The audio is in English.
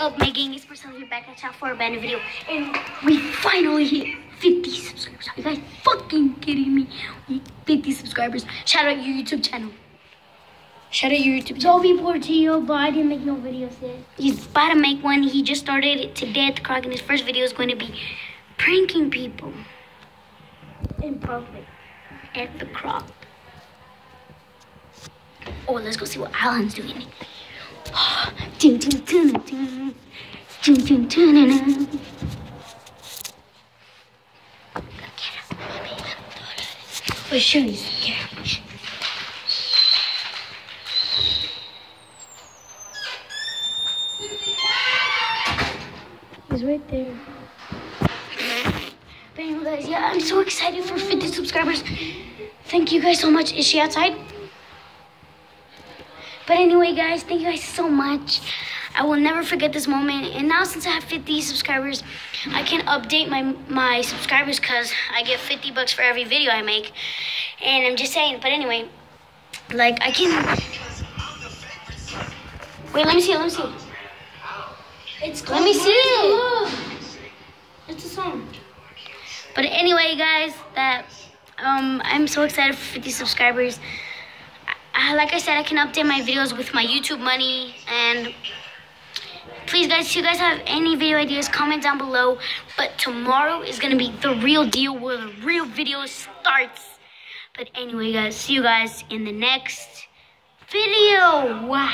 up, my gang? It's Marcelo here back at y'all for a brand new video. And we finally hit 50 subscribers. Are you guys fucking kidding me? 50 subscribers. Shout out your YouTube channel. Shout out your YouTube channel. Joby Portillo, but I didn't make no videos yet. He's about to make one. He just started it today at the Croc, and his first video is going to be pranking people In public. at the Croc. Oh, let's go see what Alan's doing. Ding, ding, ding, ding, ding. For sure he's right there. But guys, yeah, I'm so excited for 50 subscribers. Thank you guys so much. Is she outside? But anyway, guys, thank you guys so much. I will never forget this moment. And now, since I have 50 subscribers, I can update my my subscribers because I get 50 bucks for every video I make. And I'm just saying. But anyway, like I can. Wait, let me see. Let me see. It's Let me see it. It's a song. But anyway, guys, that um, I'm so excited for 50 subscribers. I, like I said, I can update my videos with my YouTube money. And please, guys, if you guys have any video ideas, comment down below. But tomorrow is gonna be the real deal, where the real video starts. But anyway, guys, see you guys in the next video. Wow.